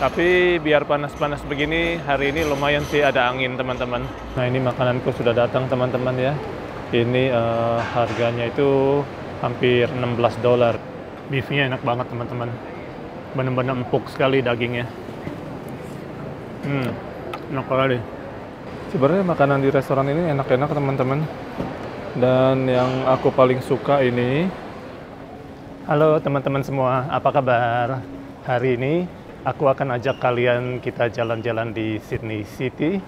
Tapi biar panas-panas begini, hari ini lumayan sih ada angin teman-teman. Nah ini makananku sudah datang teman-teman ya. Ini uh, harganya itu hampir 16 dolar. Beefnya enak banget teman-teman. Benar-benar empuk sekali dagingnya. Hmm, enak sekali. Sebenarnya makanan di restoran ini enak-enak teman-teman. Dan yang aku paling suka ini Halo teman-teman semua, apa kabar? Hari ini aku akan ajak kalian kita jalan-jalan di Sydney City.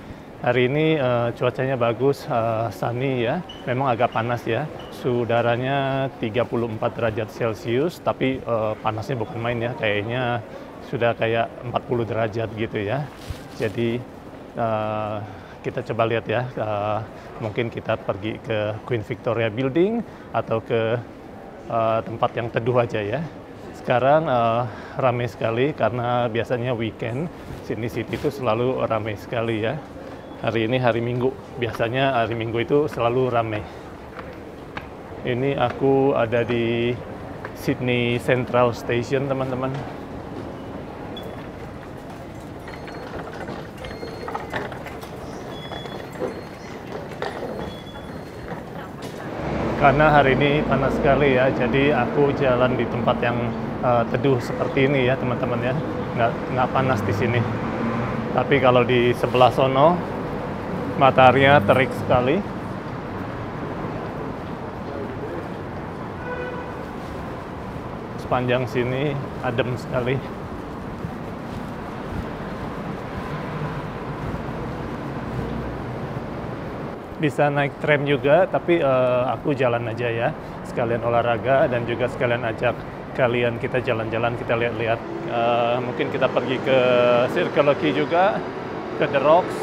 Hari ini uh, cuacanya bagus, uh, sunny ya. Memang agak panas ya. Sudaranya 34 derajat Celcius, tapi uh, panasnya bukan main ya. Kayaknya sudah kayak 40 derajat gitu ya. Jadi uh, kita coba lihat ya. Uh, mungkin kita pergi ke Queen Victoria Building atau ke uh, tempat yang teduh aja ya. Sekarang uh, ramai sekali karena biasanya weekend Sydney City itu selalu ramai sekali ya. Hari ini hari Minggu, biasanya hari Minggu itu selalu ramai. Ini aku ada di Sydney Central Station teman-teman. karena hari ini panas sekali ya jadi aku jalan di tempat yang uh, teduh seperti ini ya teman-teman ya. Nggak nggak panas di sini. Tapi kalau di sebelah sono mataharinya terik sekali. Sepanjang sini adem sekali. Bisa naik tram juga, tapi uh, aku jalan aja ya, sekalian olahraga dan juga sekalian ajak kalian kita jalan-jalan, kita lihat-lihat. Uh, mungkin kita pergi ke Circle K juga, ke The Rocks,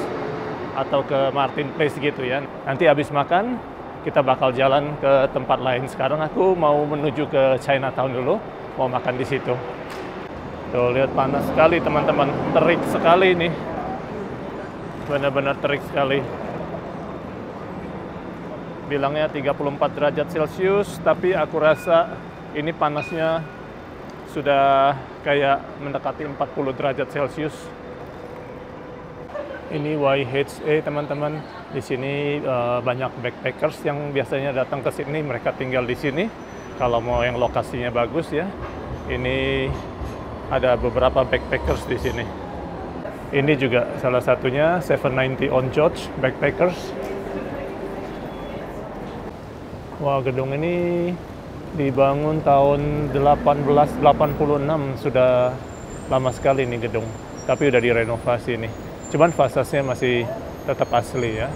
atau ke Martin Place gitu ya. Nanti habis makan, kita bakal jalan ke tempat lain. Sekarang aku mau menuju ke Chinatown dulu, mau makan di situ. Tuh, lihat panas sekali teman-teman, terik sekali nih. Benar-benar terik sekali bilangnya 34 derajat Celcius, tapi aku rasa ini panasnya sudah kayak mendekati 40 derajat Celcius. Ini YHA teman-teman. Di sini uh, banyak backpackers yang biasanya datang ke sini, mereka tinggal di sini. Kalau mau yang lokasinya bagus ya. Ini ada beberapa backpackers di sini. Ini juga salah satunya 790 on George Backpackers Wah, gedung ini dibangun tahun 1886, sudah lama sekali ini gedung. Tapi udah direnovasi nih. Cuman fasasnya masih tetap asli ya.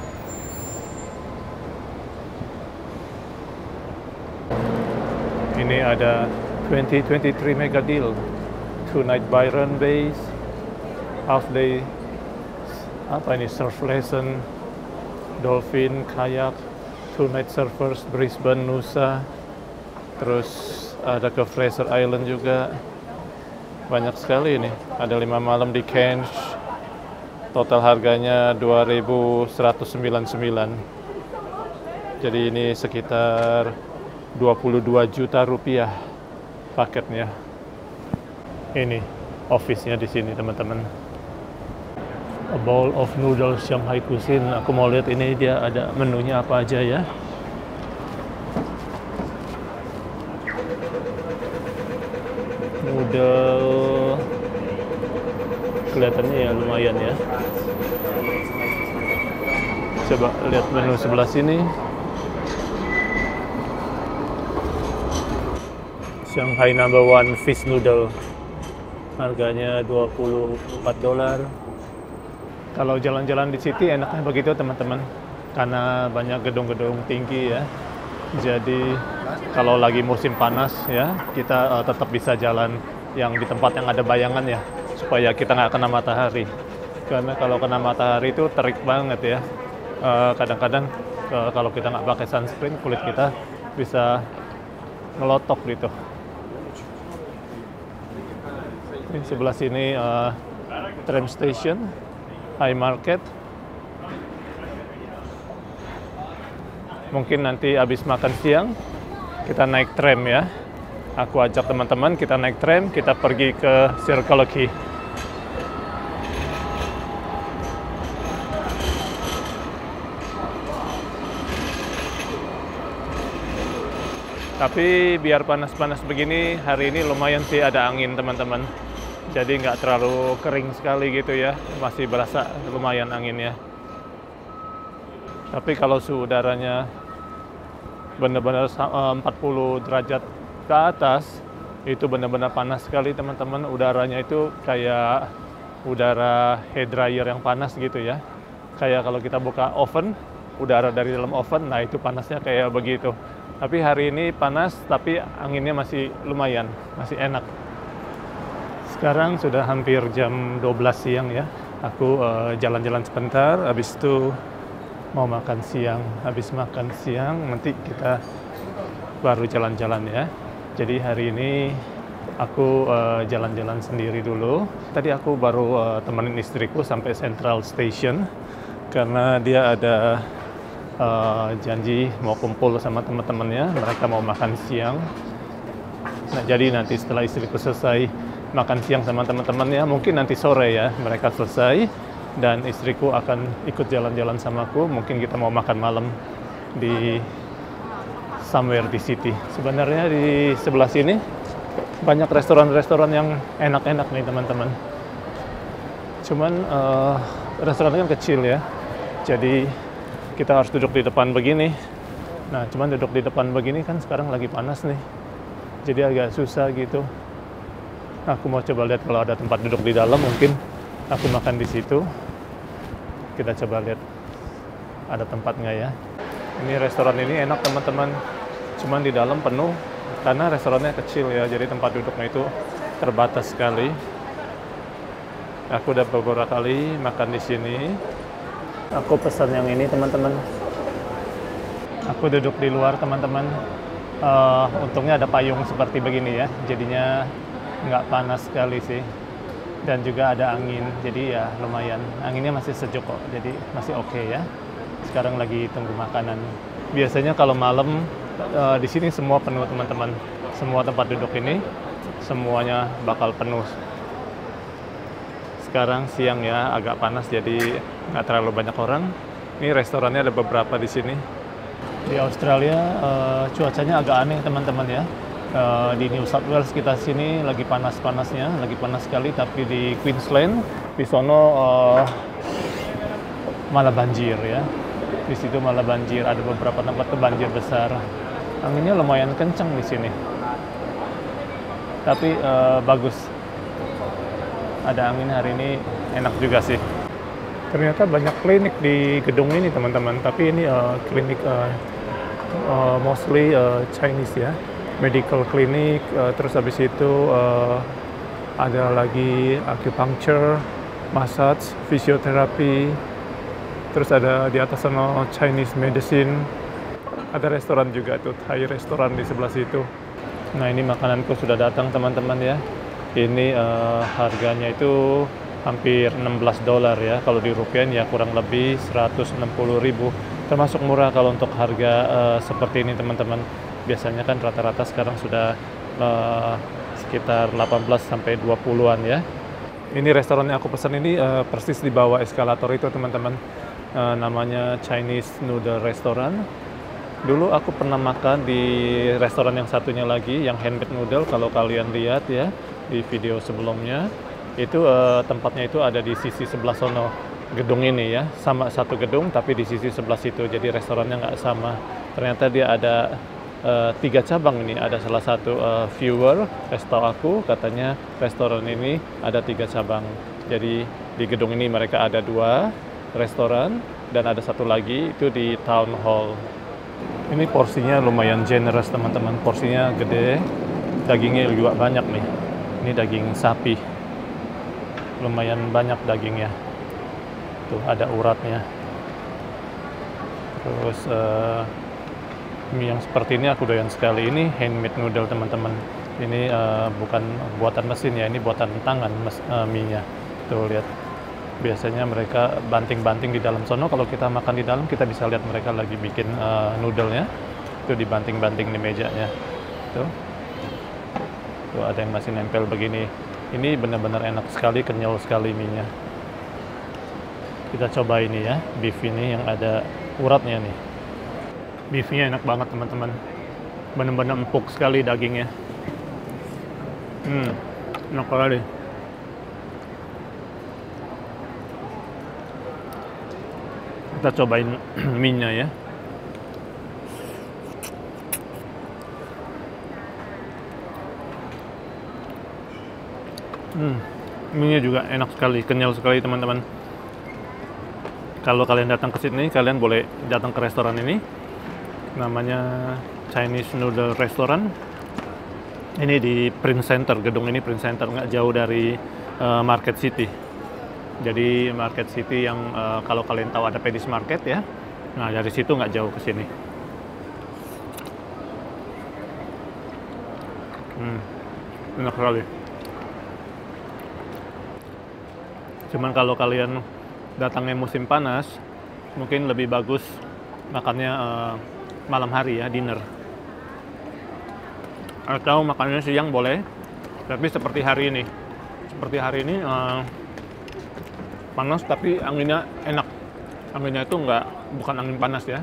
Ini ada 2023 mega deal. Two night Byron base, half day apa ini surf lesson, dolphin, kayak, Two Night Surfers Brisbane Nusa terus ada ke Fraser Island juga. Banyak sekali ini. Ada lima malam di Cairns. Total harganya 2199 jadi ini sekitar 22 juta rupiah paketnya. Ini office-nya di sini teman-teman. A bowl of noodles Shanghai cuisine. Aku mau lihat ini dia ada menunya apa aja ya. Noodle kelihatannya ya lumayan ya. Coba lihat menu sebelah sini. Shanghai number one fish noodle. Harganya 24 dolar kalau jalan-jalan di city enaknya begitu teman-teman karena banyak gedung-gedung tinggi ya jadi kalau lagi musim panas ya kita uh, tetap bisa jalan yang di tempat yang ada bayangan ya supaya kita nggak kena matahari karena kalau kena matahari itu terik banget ya eh, kadang-kadang uh, kalau kita nggak pakai sunscreen kulit kita bisa ngelotok gitu ini sebelah sini uh, tram station high market. Mungkin nanti habis makan siang kita naik tram ya aku ajak teman-teman kita naik tram, kita pergi ke Circle Key. Tapi biar panas-panas begini, hari ini lumayan sih ada angin teman-teman. Jadi nggak terlalu kering sekali gitu ya, masih berasa lumayan angin ya. Tapi kalau suhu udaranya benar-benar 40 eh, derajat ke atas, itu benar-benar panas sekali teman-teman. Udaranya itu kayak udara hair dryer yang panas gitu ya. Kayak kalau kita buka oven, udara dari dalam oven, nah itu panasnya kayak begitu. Tapi hari ini panas, tapi anginnya masih lumayan, masih enak. Sekarang sudah hampir jam 12 siang ya. Aku eh, jalan-jalan uh, sebentar, habis itu mau makan siang. Habis makan siang, nanti kita baru jalan-jalan ya. Jadi hari ini aku eh, jalan-jalan uh, sendiri dulu. Tadi aku baru uh, temenin istriku sampai Central Station karena dia ada uh, janji mau kumpul sama teman-temannya, mereka mau makan siang. Nah, jadi nanti setelah istriku selesai makan siang sama teman-temannya, mungkin nanti sore ya mereka selesai dan istriku akan ikut jalan-jalan sama aku. Mungkin kita mau makan malam di somewhere di city. Sebenarnya di sebelah sini banyak restoran-restoran yang enak-enak nih teman-teman. Cuman uh, restorannya kan kecil ya, jadi kita harus duduk di depan begini. Nah, cuman duduk di depan begini kan sekarang lagi panas nih. Jadi agak susah gitu. Aku mau coba lihat kalau ada tempat duduk di dalam mungkin aku makan di situ. Kita coba lihat ada tempat nggak ya. Ini restoran ini enak teman-teman. Cuman di dalam penuh karena restorannya kecil ya. Jadi tempat duduknya itu terbatas sekali. Aku udah beberapa kali makan di sini. Aku pesan yang ini teman-teman. Aku duduk di luar teman-teman. Uh, untungnya ada payung seperti begini ya jadinya nggak panas sekali sih. Dan juga ada angin jadi ya lumayan. Anginnya masih sejuk kok jadi masih oke okay ya. Sekarang lagi tunggu makanan. Biasanya kalau malam uh, di sini semua penuh teman-teman semua tempat duduk ini semuanya bakal penuh sekarang siang ya agak panas jadi nggak terlalu banyak orang. Ini restorannya ada beberapa di sini. Di Australia uh, cuacanya agak aneh teman-teman ya. Uh, di New South Wales kita sini lagi panas-panasnya, lagi panas sekali. Tapi di Queensland di sono uh, malah banjir ya. Di situ malah banjir. Ada beberapa tempat tuh banjir besar. Anginnya lumayan kencang di sini. Tapi uh, bagus. Ada angin hari ini enak juga sih. Ternyata banyak klinik di gedung ini teman-teman, tapi ini uh, klinik uh, uh, mostly uh, Chinese ya, medical clinic, uh, terus habis itu uh, ada lagi acupuncture, massage, fisioterapi, terus ada di atas sana Chinese medicine, ada restoran juga tuh, Thai restoran di sebelah situ. Nah ini makananku sudah datang teman-teman ya. Ini uh, harganya itu hampir 16 dolar ya. Kalau di rupiah ya kurang lebih 160 ribu. Termasuk murah kalau untuk harga uh, seperti ini teman-teman. Biasanya kan rata-rata sekarang sudah uh, sekitar 18 sampai 20-an ya. Ini restoran yang aku pesan ini uh, persis di bawah eskalator itu teman-teman. Uh, namanya Chinese Noodle Restaurant dulu aku pernah makan di restoran yang satunya lagi yang handmade noodle kalau kalian lihat ya di video sebelumnya. Itu uh, tempatnya itu ada di sisi sebelah sono gedung ini ya. Sama satu gedung tapi di sisi sebelah situ. Jadi restorannya nggak sama. Ternyata dia ada uh, tiga cabang ini. Ada salah satu uh, viewer resto aku katanya restoran ini ada tiga cabang. Jadi di gedung ini mereka ada dua restoran dan ada satu lagi itu di town hall ini porsinya lumayan generous teman-teman. Porsinya gede dagingnya juga banyak nih. Ini daging sapi. Lumayan banyak dagingnya. Tuh ada uratnya. Terus uh, mie yang seperti ini aku doyan sekali. Ini handmade noodle teman-teman. Ini uh, bukan buatan mesin ya ini buatan tangan mes, uh, mie nya tuh lihat biasanya mereka banting-banting di dalam sono kalau kita makan di dalam kita bisa lihat mereka lagi bikin uh, noodle-nya itu dibanting-banting di mejanya tuh Tuh ada yang masih nempel begini. Ini benar-benar enak sekali, kenyal sekali mie-nya. Kita coba ini ya, beef ini yang ada uratnya nih. Beefnya enak banget teman-teman. benar-benar empuk sekali dagingnya hmm enak sekali kita cobain minyak ya. Hmm minyak juga enak sekali kenyal sekali teman-teman. Kalau kalian datang ke sini kalian boleh datang ke restoran ini. Namanya Chinese Noodle Restaurant. Ini di Prince Center gedung ini Prince Center nggak jauh dari uh, Market City jadi Market City yang uh, kalau kalian tahu ada Pedis Market ya. Nah dari situ nggak jauh ke sini. Hmm, enak sekali. Cuman kalau kalian datangnya musim panas mungkin lebih bagus makannya uh, malam hari ya dinner. Atau makannya siang boleh tapi seperti hari ini. Seperti hari ini uh, panas tapi anginnya enak. Anginnya itu enggak bukan angin panas ya.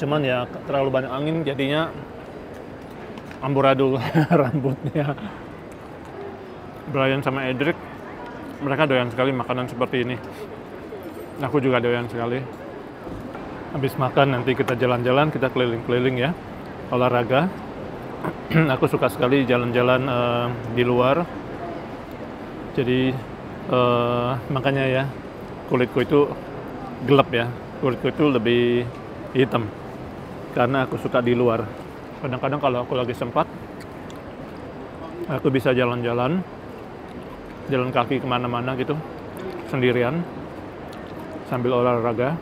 Cuman ya terlalu banyak angin jadinya amburadul rambutnya. Brian sama Edric mereka doyan sekali makanan seperti ini. Aku juga doyan sekali. Habis makan nanti kita jalan-jalan kita keliling-keliling ya. Olahraga. Aku suka sekali jalan-jalan uh, di luar. Jadi uh, makanya ya kulitku itu gelap ya. Kulitku itu lebih hitam karena aku suka di luar. Kadang-kadang kalau aku lagi sempat aku bisa jalan-jalan jalan kaki ke mana-mana gitu sendirian sambil olahraga.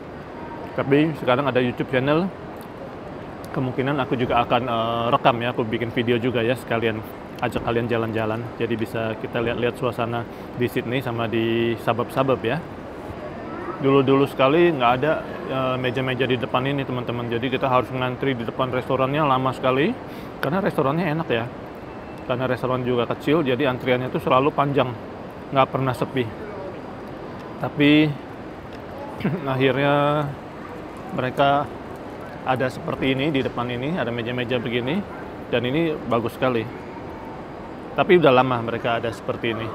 Tapi sekarang ada YouTube channel kemungkinan aku juga akan uh, rekam ya aku bikin video juga ya sekalian ajak kalian jalan-jalan. Jadi bisa kita lihat-lihat suasana di Sydney sama di sabab-sabab ya. Dulu-dulu sekali nggak ada uh, meja-meja di depan ini teman-teman. Jadi kita harus ngantri di depan restorannya lama sekali karena restorannya enak ya. Karena restoran juga kecil jadi antriannya itu selalu panjang nggak pernah sepi. Tapi akhirnya mereka ada seperti ini di depan ini, ada meja-meja begini, dan ini bagus sekali. Tapi udah lama mereka ada seperti ini.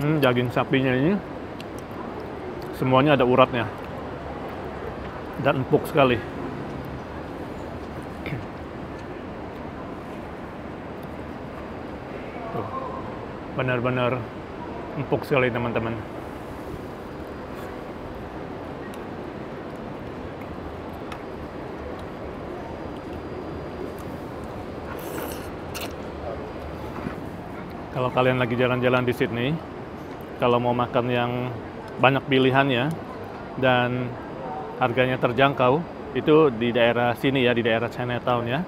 Hmm, daging sapinya ini semuanya ada uratnya dan empuk sekali. benar-benar empuk sekali teman-teman kalau kalian lagi jalan-jalan di Sydney kalau mau makan yang banyak pilihannya dan harganya terjangkau itu di daerah sini ya di daerah Chinatown ya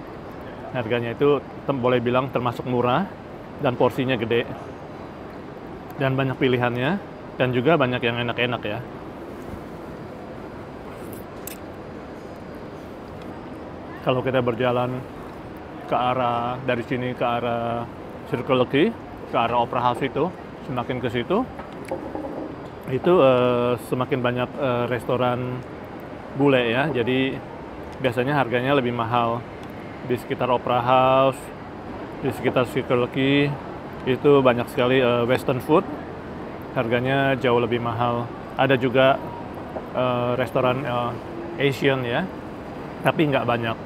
harganya itu boleh bilang termasuk murah dan porsinya gede dan banyak pilihannya dan juga banyak yang enak-enak ya. Kalau kita berjalan ke arah dari sini ke arah Circle K, ke arah Opera House itu, semakin ke situ itu uh, semakin banyak uh, restoran bule ya. Jadi biasanya harganya lebih mahal. Di sekitar Opera House, di sekitar Circle K itu banyak sekali uh, western food. Harganya jauh lebih mahal. Ada juga uh, restoran uh, Asian ya tapi nggak banyak.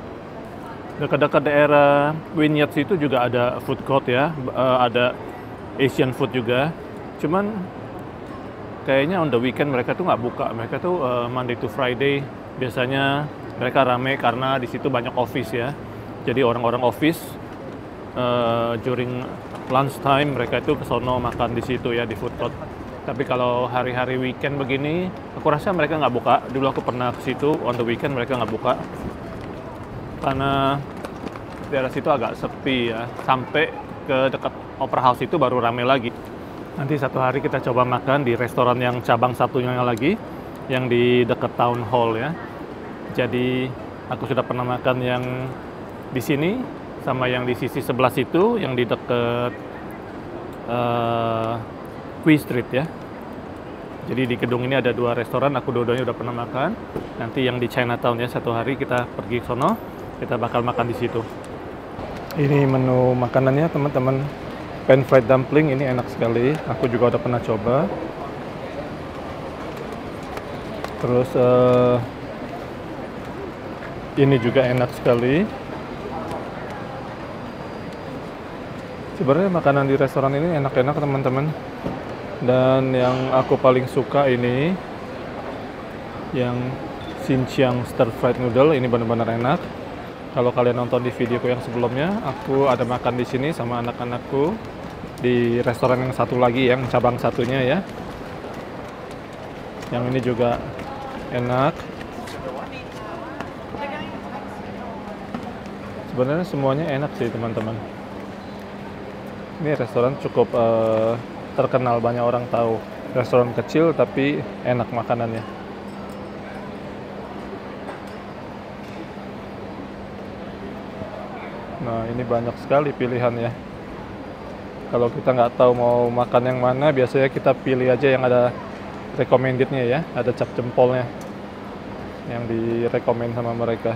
Dekat-dekat daerah Vineyards itu juga ada food court ya uh, ada Asian food juga cuman kayaknya on the weekend mereka tuh nggak buka mereka tuh uh, Monday to Friday biasanya mereka rame karena di situ banyak office ya jadi orang-orang office uh, during lunch time mereka itu ke sono makan di situ ya di food court. Tapi kalau hari-hari weekend begini, aku rasa mereka nggak buka. Dulu aku pernah ke situ on the weekend mereka nggak buka karena daerah situ agak sepi ya. Sampai ke dekat Opera House itu baru rame lagi. Nanti satu hari kita coba makan di restoran yang cabang satunya lagi, yang di dekat Town Hall ya. Jadi aku sudah pernah makan yang di sini sama yang di sisi sebelah situ yang di dekat uh, Queen Street ya Jadi di gedung ini ada dua restoran, aku dua-duanya udah pernah makan. Nanti yang di Chinatown ya, satu hari kita pergi ke sono, kita bakal makan di situ. Ini menu makanannya teman-teman. Pan fried dumpling ini enak sekali. Aku juga udah pernah coba. Terus uh, ini juga enak sekali. Sebenarnya makanan di restoran ini enak-enak teman-teman dan yang aku paling suka ini yang Xinjiang stir fried noodle ini benar-benar enak kalau kalian nonton di videoku yang sebelumnya aku ada makan di sini sama anak-anakku di restoran yang satu lagi yang cabang satunya ya. Yang ini juga enak. Sebenarnya semuanya enak sih teman-teman. Ini restoran cukup uh, terkenal banyak orang tahu. Restoran kecil tapi enak makanannya nah ini banyak sekali pilihan ya kalau kita nggak tahu mau makan yang mana biasanya kita pilih aja yang ada recommendednya ya ada cap jempolnya yang direkomend sama mereka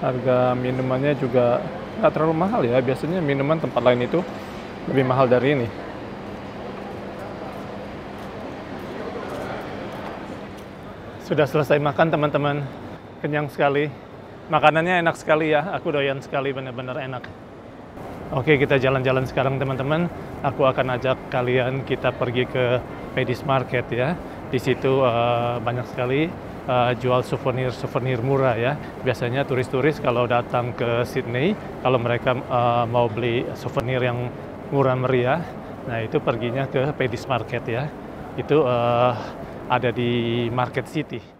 harga minumannya juga nggak terlalu mahal ya biasanya minuman tempat lain itu lebih mahal dari ini. Sudah selesai makan teman-teman, kenyang sekali. Makanannya enak sekali ya, aku doyan sekali benar-benar enak. Oke kita jalan-jalan sekarang teman-teman. Aku akan ajak kalian kita pergi ke Pedis Market ya. Di situ uh, banyak sekali uh, jual souvenir-souvenir murah ya. Biasanya turis-turis kalau datang ke Sydney, kalau mereka uh, mau beli souvenir yang murah meriah. Nah itu perginya ke Pedis Market ya. Itu uh, ada di Market City.